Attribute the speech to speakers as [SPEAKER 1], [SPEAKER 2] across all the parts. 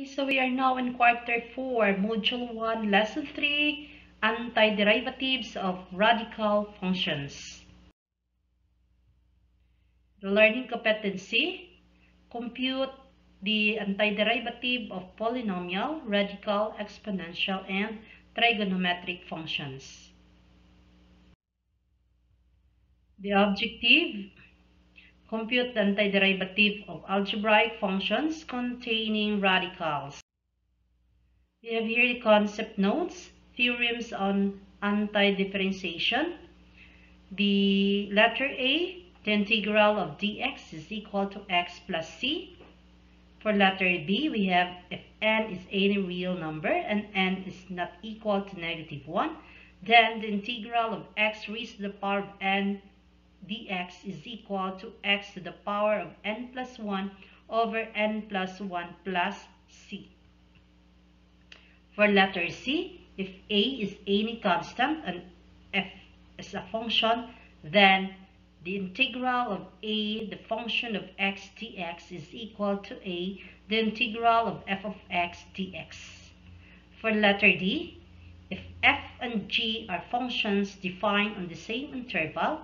[SPEAKER 1] Okay, so we are now in quarter 4, module 1, lesson 3, antiderivatives of radical functions. The learning competency, compute the antiderivative of polynomial, radical, exponential, and trigonometric functions. The objective, Compute the antiderivative of algebraic functions containing radicals. We have here the concept notes, theorems on antidifferentiation. The letter A, the integral of dx is equal to x plus c. For letter B, we have if n is any real number and n is not equal to negative 1, then the integral of x raised to the power of n dx is equal to x to the power of n plus 1 over n plus 1 plus c. For letter C, if a is any constant and f is a function, then the integral of a, the function of x dx is equal to a, the integral of f of x dx. For letter D, if f and g are functions defined on the same interval,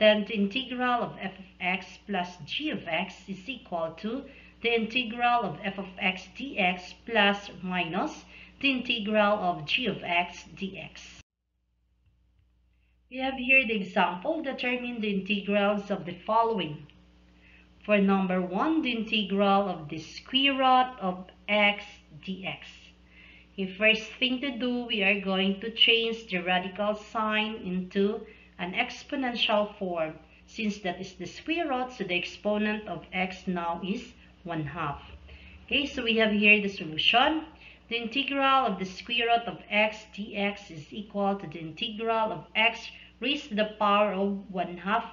[SPEAKER 1] then the integral of f of x plus g of x is equal to the integral of f of x dx plus minus the integral of g of x dx. We have here the example, determine the integrals of the following. For number 1, the integral of the square root of x dx. The first thing to do, we are going to change the radical sign into an exponential form since that is the square root so the exponent of x now is 1 half. Okay so we have here the solution. The integral of the square root of x dx is equal to the integral of x raised to the power of 1 half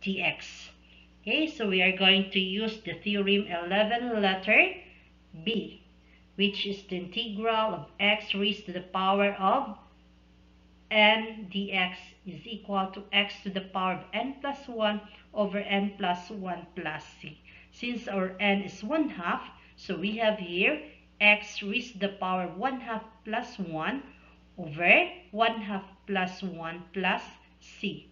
[SPEAKER 1] dx. Okay so we are going to use the theorem 11 letter b which is the integral of x raised to the power of n dx is equal to x to the power of n plus 1 over n plus 1 plus c. Since our n is 1 half, so we have here x raised to the power 1 half plus 1 over 1 half plus 1 plus c.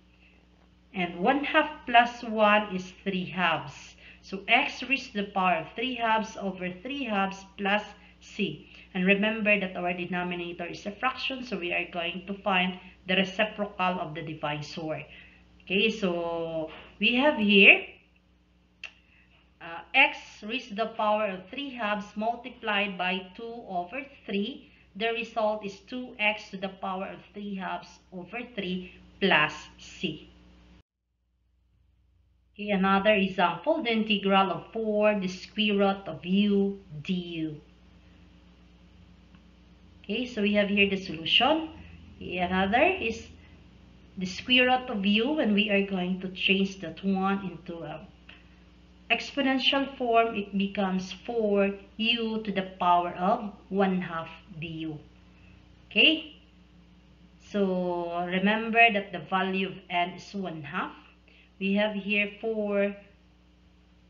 [SPEAKER 1] And 1 half plus 1 is 3 halves. So x raised to the power of 3 halves over 3 halves plus c. And remember that our denominator is a fraction, so we are going to find the reciprocal of the divisor. Okay, so we have here uh, x raised to the power of 3 halves multiplied by 2 over 3. The result is 2x to the power of 3 halves over 3 plus c. Okay, another example, the integral of 4, the square root of u du. Okay, so we have here the solution. Another is the square root of u and we are going to change that one into a exponential form. It becomes 4u to the power of 1 half du. Okay, so remember that the value of n is 1 half. We have here 4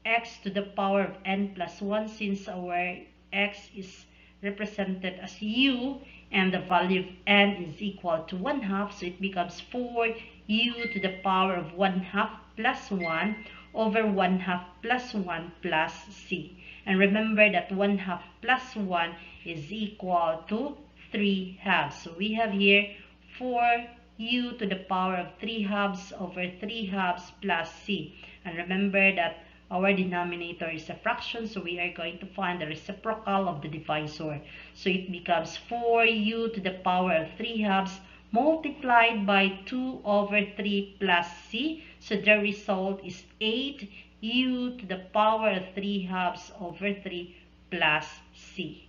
[SPEAKER 1] x to the power of n plus 1 since our x is represented as u and the value of n is equal to 1 half so it becomes 4 u to the power of 1 half plus 1 over 1 half plus 1 plus c. And remember that 1 half plus 1 is equal to 3 halves so we have here 4 u to the power of 3 halves over 3 halves plus c. And remember that our denominator is a fraction, so we are going to find the reciprocal of the divisor. So it becomes 4u to the power of 3 halves multiplied by 2 over 3 plus c. So the result is 8u to the power of 3 halves over 3 plus c.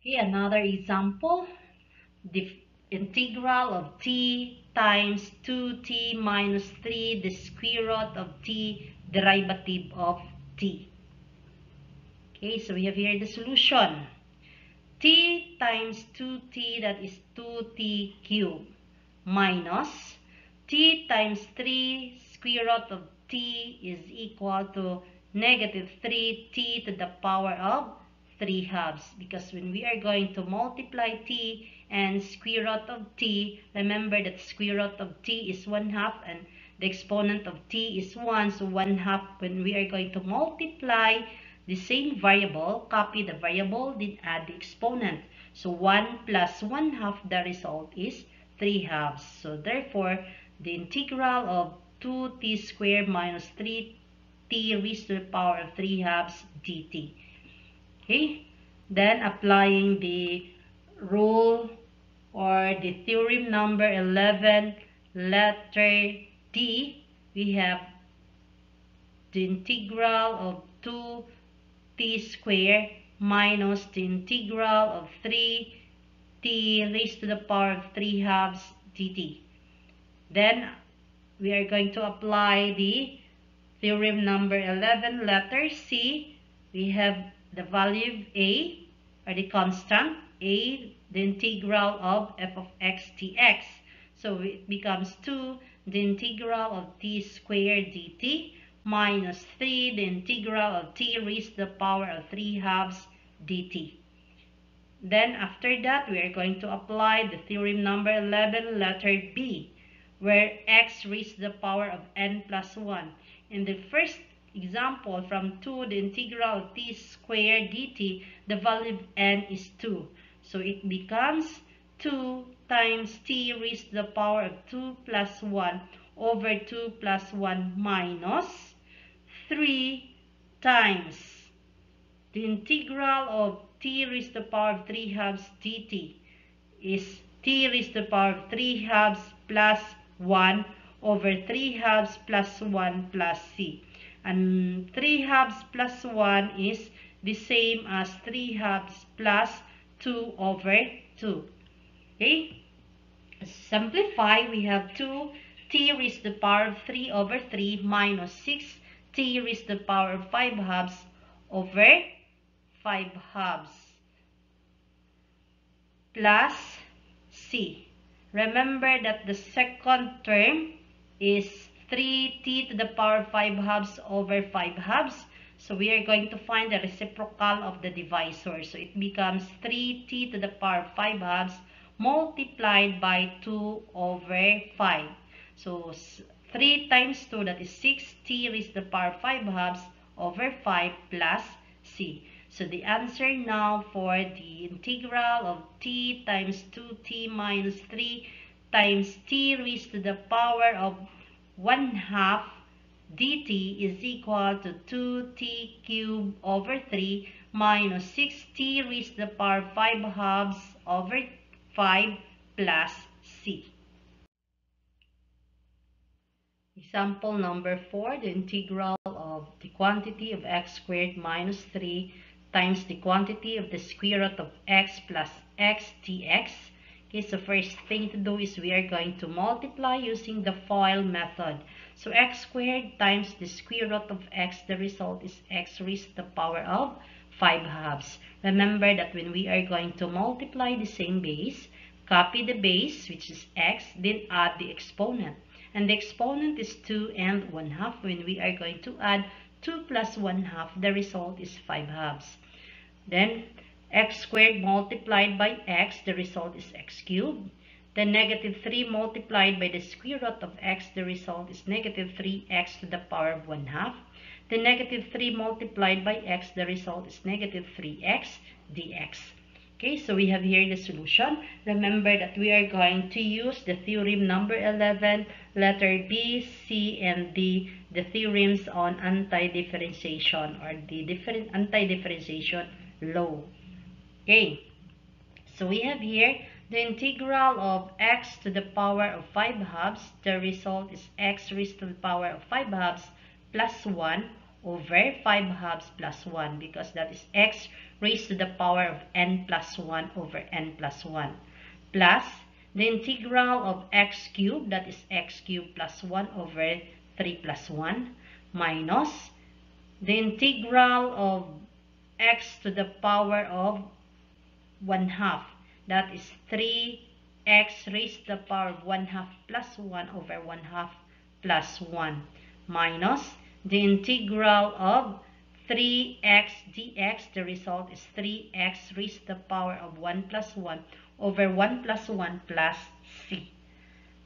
[SPEAKER 1] Okay, another example. The integral of t times 2t minus 3, the square root of t derivative of t. Okay, so we have here the solution. t times 2t, that is 2t cubed, minus t times 3 square root of t is equal to negative 3t to the power of 3 halves because when we are going to multiply t and square root of t, remember that square root of t is 1 half and the exponent of t is 1, so 1 half when we are going to multiply the same variable, copy the variable, then add the exponent. So 1 plus 1 half, the result is 3 halves. So therefore, the integral of 2t squared minus 3t raised to the power of 3 halves dt. Okay, then applying the rule or the theorem number 11, letter We have the integral of 2t squared minus the integral of 3t raised to the power of 3 halves dt. Then we are going to apply the theorem number 11, letter C. We have the value of A, or the constant, A, the integral of f of x dx. So it becomes 2 the integral of t squared dt minus 3 the integral of t raised to the power of 3 halves dt. Then after that, we are going to apply the theorem number 11, letter B, where x raised to the power of n plus 1. In the first example, from 2, the integral of t squared dt, the value of n is 2. So it becomes 2 times t raised to the power of 2 plus 1 over 2 plus 1 minus 3 times the integral of t raised to the power of 3 halves dt is t raised to the power of 3 halves plus 1 over 3 halves plus 1 plus c. And 3 halves plus 1 is the same as 3 halves plus 2 over 2. Okay? Simplify, we have 2 t raised to the power of 3 over 3 minus 6 t raised to the power of 5 halves over 5 halves plus c. Remember that the second term is 3t to the power of 5 halves over 5 halves. So we are going to find the reciprocal of the divisor. So it becomes 3t to the power of 5 halves multiplied by 2 over 5. So 3 times 2 that is 6 t raised to the power 5 halves over 5 plus c. So the answer now for the integral of t times 2t minus 3 times t raised to the power of 1 half dt is equal to 2t cubed over 3 minus 6t raised to the power 5 halves over 5 plus c. Example number 4, the integral of the quantity of x squared minus 3 times the quantity of the square root of x plus x dx. Okay, so first thing to do is we are going to multiply using the FOIL method. So x squared times the square root of x, the result is x raised to the power of 5 halves. Remember that when we are going to multiply the same base, copy the base, which is x, then add the exponent. And the exponent is 2 and 1 half. When we are going to add 2 plus 1 half, the result is 5 halves. Then x squared multiplied by x, the result is x cubed. Then negative 3 multiplied by the square root of x, the result is negative 3x to the power of 1 half. The negative 3 multiplied by x, the result is negative 3x dx. Okay, so we have here the solution. Remember that we are going to use the theorem number 11, letter B, C, and D, the theorems on anti-differentiation or the different anti-differentiation law. Okay, so we have here the integral of x to the power of 5 halves. The result is x raised to the power of 5 halves plus 1 over 5 halves plus 1 because that is x raised to the power of n plus 1 over n plus 1 plus the integral of x cubed that is x cubed plus 1 over 3 plus 1 minus the integral of x to the power of 1 half. That is 3x raised to the power of 1 half plus 1 over 1 half plus 1 minus the integral of 3x dx. The result is 3x raised to the power of 1 plus 1 over 1 plus 1 plus c.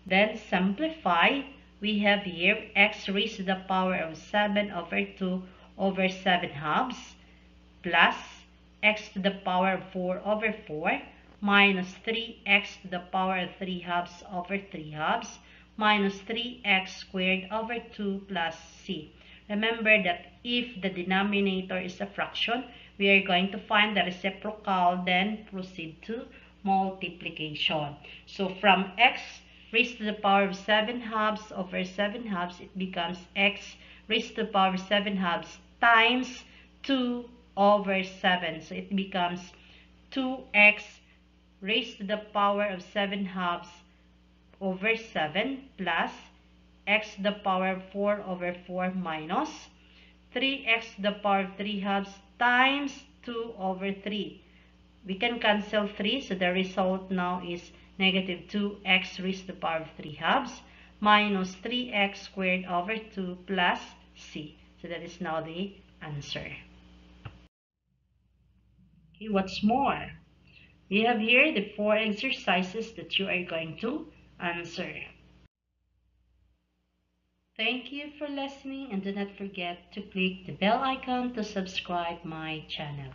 [SPEAKER 1] Then simplify. We have here x raised to the power of 7 over 2 over 7 halves plus x to the power of 4 over 4 minus 3x to the power of 3 halves over 3 halves minus 3x squared over 2 plus c. Remember that if the denominator is a fraction, we are going to find the reciprocal, then proceed to multiplication. So from x raised to the power of 7 halves over 7 halves, it becomes x raised to the power of 7 halves times 2 over 7. So it becomes 2x raised to the power of 7 halves over 7 plus x to the power 4 over 4 minus 3x to the power 3 halves times 2 over 3. We can cancel 3, so the result now is negative 2x raised to the power of 3 halves minus 3x squared over 2 plus c. So that is now the answer. Okay, what's more? We have here the four exercises that you are going to answer. Thank you for listening and do not forget to click the bell icon to subscribe my channel.